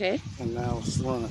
Okay. and now it's running.